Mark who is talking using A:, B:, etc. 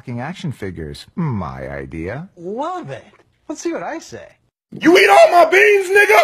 A: talking action figures. My idea.
B: Love it. Let's see what I say.
C: You eat all my beans, nigga?